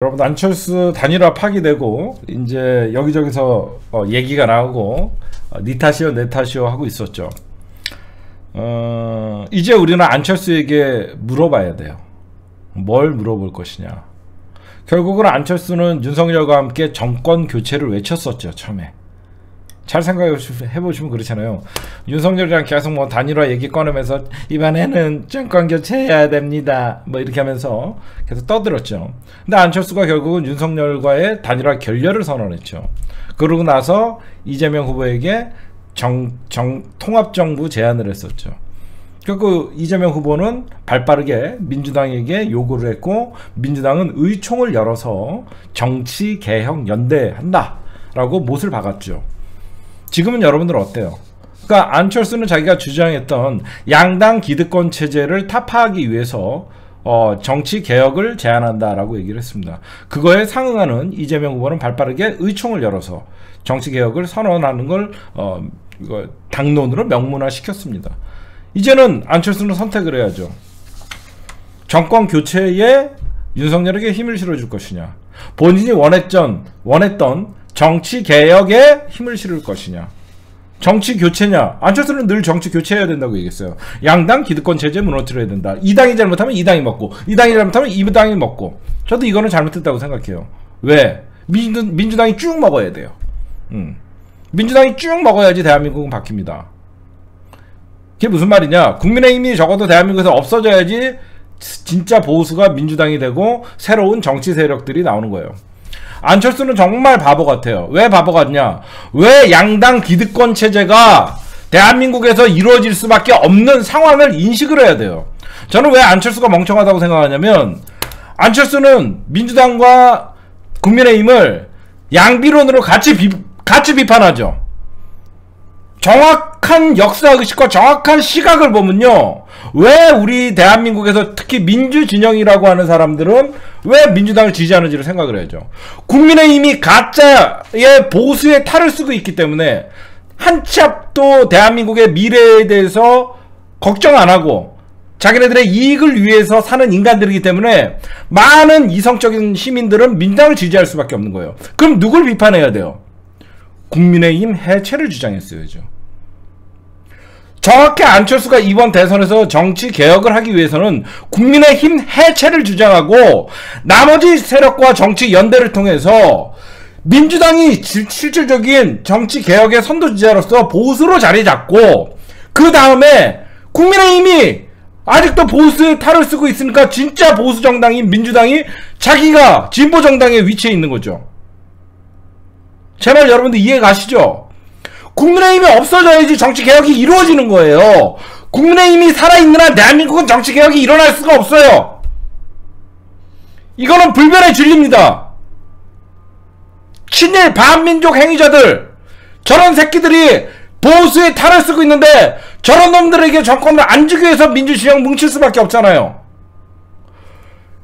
여러분 안철수 단일화 파기되고 이제 여기저기서 어, 얘기가 나오고 어, 니 탓이요 내 탓이요 하고 있었죠. 어, 이제 우리는 안철수에게 물어봐야 돼요. 뭘 물어볼 것이냐. 결국은 안철수는 윤석열과 함께 정권 교체를 외쳤었죠 처음에. 잘 생각해 보시면 그렇잖아요. 윤석열이랑 계속 뭐 단일화 얘기 꺼내면서 이번에는 정권 교체해야 됩니다. 뭐 이렇게 하면서 계속 떠들었죠. 근데 안철수가 결국은 윤석열과의 단일화 결렬을 선언했죠. 그러고 나서 이재명 후보에게 정, 정, 통합정부 제안을 했었죠. 결국 이재명 후보는 발빠르게 민주당에게 요구를 했고 민주당은 의총을 열어서 정치 개혁 연대한다 라고 못을 박았죠. 지금은 여러분들 어때요? 그러니까 안철수는 자기가 주장했던 양당 기득권 체제를 타파하기 위해서 어, 정치 개혁을 제안한다라고 얘기를 했습니다. 그거에 상응하는 이재명 후보는 발빠르게 의총을 열어서 정치 개혁을 선언하는 걸 어, 당론으로 명문화 시켰습니다. 이제는 안철수는 선택을 해야죠. 정권 교체에 윤석열에게 힘을 실어줄 것이냐, 본인이 원했던 원했던 정치 개혁에 힘을 실을 것이냐. 정치 교체냐? 안철수는 늘 정치 교체해야 된다고 얘기했어요. 양당 기득권 체제 무너뜨려야 된다. 이 당이 잘못하면 이 당이 먹고, 이 당이 잘못하면 이 당이 먹고. 저도 이거는 잘못했다고 생각해요. 왜? 민주, 민주당이 쭉 먹어야 돼요. 음. 민주당이 쭉 먹어야지 대한민국은 바뀝니다. 그게 무슨 말이냐? 국민의힘이 적어도 대한민국에서 없어져야지 진짜 보수가 민주당이 되고 새로운 정치 세력들이 나오는 거예요. 안철수는 정말 바보 같아요. 왜 바보 같냐? 왜 양당 기득권 체제가 대한민국에서 이루어질 수밖에 없는 상황을 인식을 해야 돼요. 저는 왜 안철수가 멍청하다고 생각하냐면 안철수는 민주당과 국민의힘을 양비론으로 같이 비, 같이 비판하죠. 정확한 역사의식과 정확한 시각을 보면요. 왜 우리 대한민국에서 특히 민주진영이라고 하는 사람들은 왜 민주당을 지지하는지를 생각을 해야죠. 국민의힘이 가짜의 보수의 탈을 쓰고 있기 때문에 한 치 앞도 대한민국의 미래에 대해서 걱정 안 하고 자기네들의 이익을 위해서 사는 인간들이기 때문에 많은 이성적인 시민들은 민주당을 지지할 수밖에 없는 거예요. 그럼 누굴 비판해야 돼요? 국민의힘 해체를 주장했어야죠. 정확히 안철수가 이번 대선에서 정치 개혁을 하기 위해서는 국민의힘 해체를 주장하고 나머지 세력과 정치 연대를 통해서 민주당이 실질적인 정치 개혁의 선도지자로서 보수로 자리 잡고 그 다음에 국민의힘이 아직도 보수의 탈을 쓰고 있으니까 진짜 보수 정당인 민주당이 자기가 진보 정당의 위치에 있는 거죠. 제말 여러분들 이해 가시죠? 국민의힘이 없어져야지 정치 개혁이 이루어지는 거예요. 국민의힘이 살아있는 한 대한민국은 정치 개혁이 일어날 수가 없어요. 이거는 불변의 진리입니다. 친일 반민족 행위자들 저런 새끼들이 보수의 탈을 쓰고 있는데 저런 놈들에게 정권을 안 주기 위해서 민주진영 뭉칠 수밖에 없잖아요.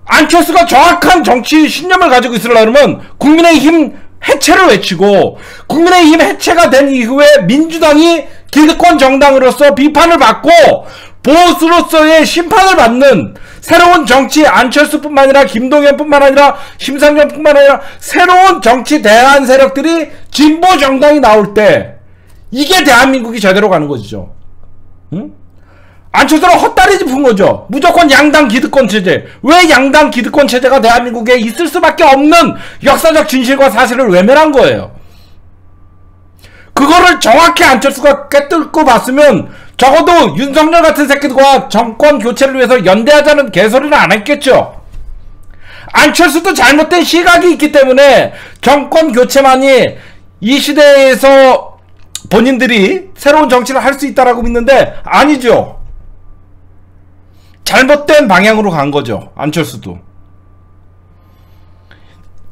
안철수가 정확한 정치 신념을 가지고 있으려면 국민의힘 해체를 외치고 국민의힘 해체가 된 이후에 민주당이 기득권 정당으로서 비판을 받고 보수로서의 심판을 받는 새로운 정치 안철수뿐만 아니라 김동연뿐만 아니라 심상정뿐만 아니라 새로운 정치 대안 세력들이 진보 정당이 나올 때 이게 대한민국이 제대로 가는 거죠. 응? 안철수는 헛다리 짚은 거죠. 무조건 양당 기득권 체제. 왜 양당 기득권 체제가 대한민국에 있을 수밖에 없는 역사적 진실과 사실을 외면한 거예요. 그거를 정확히 안철수가 깨뚫고 봤으면 적어도 윤석열 같은 새끼들과 정권 교체를 위해서 연대하자는 개소리는 안 했겠죠. 안철수도 잘못된 시각이 있기 때문에 정권 교체만이 이 시대에서 본인들이 새로운 정치를 할 수 있다라고 믿는데 아니죠. 잘못된 방향으로 간 거죠. 안철수도.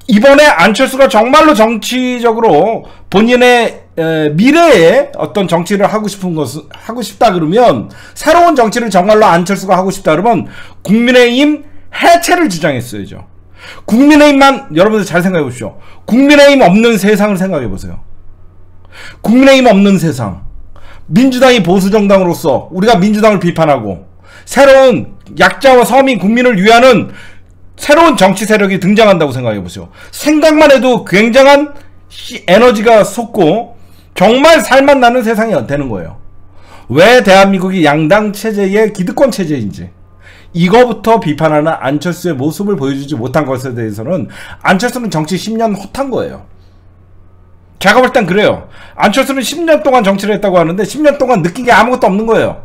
이번에 안철수가 정말로 정치적으로 본인의 미래에 어떤 정치를 하고 싶은 것을 하고 싶다 그러면 새로운 정치를 정말로 안철수가 하고 싶다 그러면 국민의힘 해체를 주장했어야죠. 국민의힘만 여러분들 잘 생각해 보십시오. 국민의힘 없는 세상을 생각해 보세요. 국민의힘 없는 세상. 민주당이 보수 정당으로서 우리가 민주당을 비판하고 새로운 약자와 서민 국민을 위하는 새로운 정치 세력이 등장한다고 생각해 보세요. 생각만 해도 굉장한 에너지가 솟고 정말 살맛 나는 세상이 되는 거예요. 왜 대한민국이 양당 체제의 기득권 체제인지 이거부터 비판하는 안철수의 모습을 보여주지 못한 것에 대해서는 안철수는 정치 10년 헛한 거예요. 제가 볼 땐 그래요. 안철수는 10년 동안 정치를 했다고 하는데 10년 동안 느낀 게 아무것도 없는 거예요.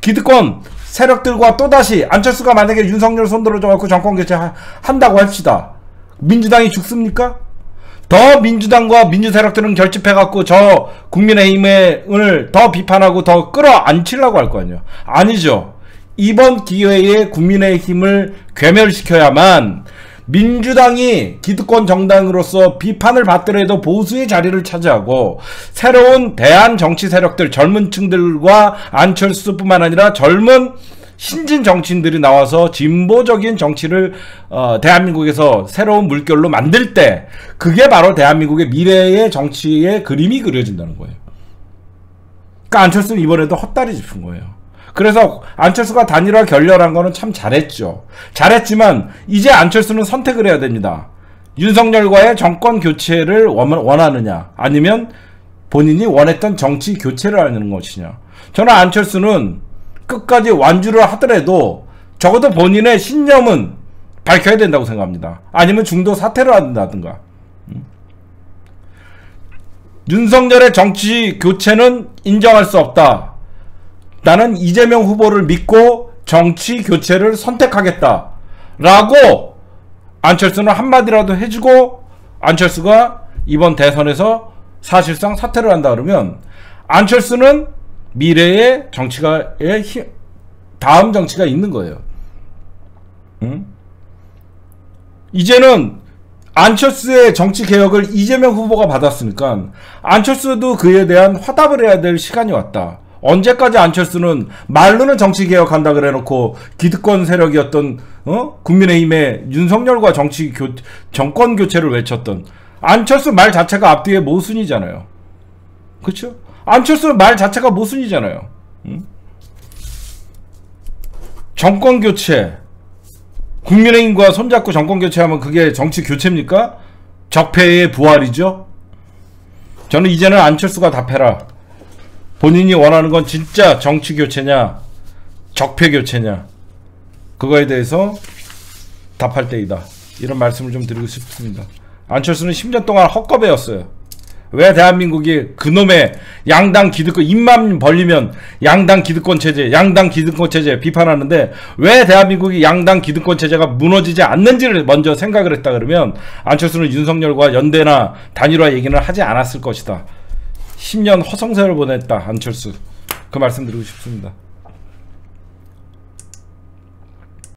기득권 세력들과 또다시 안철수가 만약에 윤석열 손들어줘갖고 정권 교체한다고 합시다. 민주당이 죽습니까? 더 민주당과 민주 세력들은 결집해갖고 저 국민의힘을 더 비판하고 더 끌어안치려고 할 거 아니에요. 아니죠. 이번 기회에 국민의힘을 괴멸시켜야만 민주당이 기득권 정당으로서 비판을 받더라도 보수의 자리를 차지하고 새로운 대한 정치 세력들 젊은 층들과 안철수뿐만 아니라 젊은 신진 정치인들이 나와서 진보적인 정치를 어, 대한민국에서 새로운 물결로 만들 때 그게 바로 대한민국의 미래의 정치의 그림이 그려진다는 거예요. 그러니까 안철수는 이번에도 헛다리 짚은 거예요. 그래서 안철수가 단일화 결렬한 거는 참 잘했죠. 잘했지만 이제 안철수는 선택을 해야 됩니다. 윤석열과의 정권 교체를 원하느냐 아니면 본인이 원했던 정치 교체를 하는 것이냐. 저는 안철수는 끝까지 완주를 하더라도 적어도 본인의 신념은 밝혀야 된다고 생각합니다. 아니면 중도 사퇴를 한다든가. 음. 윤석열의 정치 교체는 인정할 수 없다. 나는 이재명 후보를 믿고 정치 교체를 선택하겠다. 라고 안철수는 한마디라도 해주고 안철수가 이번 대선에서 사실상 사퇴를 한다 그러면 안철수는 미래의 정치가의 힘, 다음 정치가 있는 거예요. 응? 이제는 안철수의 정치 개혁을 이재명 후보가 받았으니까 안철수도 그에 대한 화답을 해야 될 시간이 왔다. 언제까지 안철수는 말로는 정치 개혁한다 그래놓고 기득권 세력이었던 어? 국민의힘의 윤석열과 정치 교 정권 교체를 외쳤던 안철수 말 자체가 앞뒤에 모순이잖아요. 그렇죠? 안철수 말 자체가 모순이잖아요. 응? 정권 교체 국민의힘과 손잡고 정권 교체하면 그게 정치 교체입니까? 적폐의 부활이죠. 저는 이제는 안철수가 답해라. 본인이 원하는 건 진짜 정치 교체냐, 적폐 교체냐, 그거에 대해서 답할 때이다. 이런 말씀을 좀 드리고 싶습니다. 안철수는 10년 동안 헛겁이었어요. 왜 대한민국이 그놈의 양당 기득권 입만 벌리면 양당 기득권 체제, 양당 기득권 체제 비판하는데 왜 대한민국이 양당 기득권 체제가 무너지지 않는지를 먼저 생각을 했다 그러면 안철수는 윤석열과 연대나 단일화 얘기는 하지 않았을 것이다. 10년 허송세를 보냈다 안철수 그 말씀 드리고 싶습니다.